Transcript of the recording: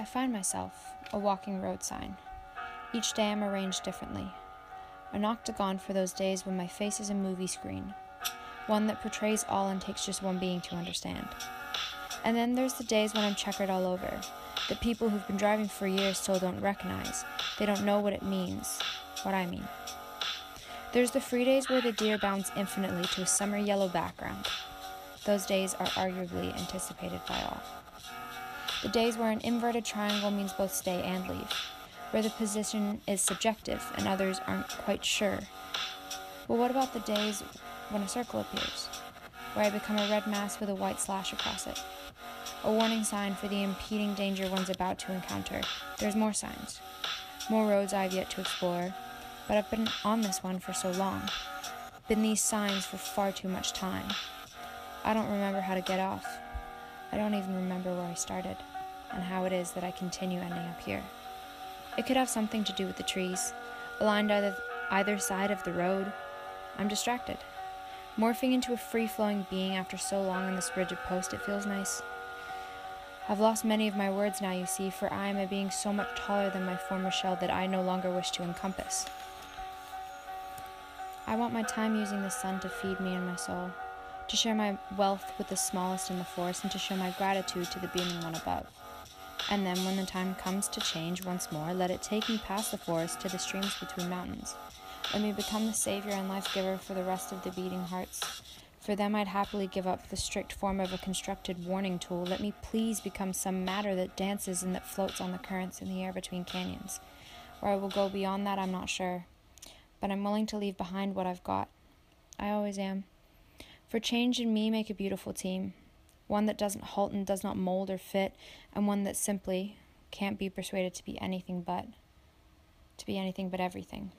I find myself a walking road sign. Each day I'm arranged differently. An octagon for those days when my face is a movie screen, one that portrays all and takes just one being to understand. And then there's the days when I'm checkered all over, that people who've been driving for years still don't recognize. They don't know what it means, what I mean. There's the free days where the deer bounds infinitely to a summer yellow background. Those days are arguably anticipated by all. The days where an inverted triangle means both stay and leave, where the position is subjective and others aren't quite sure. Well, what about the days when a circle appears, where I become a red mass with a white slash across it? A warning sign for the impeding danger one's about to encounter. There's more signs, more roads I've yet to explore, but I've been on this one for so long, been these signs for far too much time. I don't remember how to get off. I don't even remember where I started and how it is that I continue ending up here. It could have something to do with the trees, aligned either, either side of the road. I'm distracted. Morphing into a free flowing being after so long on this rigid post, it feels nice. I've lost many of my words now, you see, for I am a being so much taller than my former shell that I no longer wish to encompass. I want my time using the sun to feed me and my soul, to share my wealth with the smallest in the forest, and to show my gratitude to the beaming one above. And then, when the time comes to change once more, let it take me past the forest to the streams between mountains. Let me become the savior and life giver for the rest of the beating hearts. For them, I'd happily give up the strict form of a constructed warning tool. Let me please become some matter that dances and that floats on the currents in the air between canyons. Where I will go beyond that, I'm not sure. But I'm willing to leave behind what I've got. I always am. For change and me make a beautiful team one that doesn't halt and does not mold or fit, and one that simply can't be persuaded to be anything but to be anything but everything.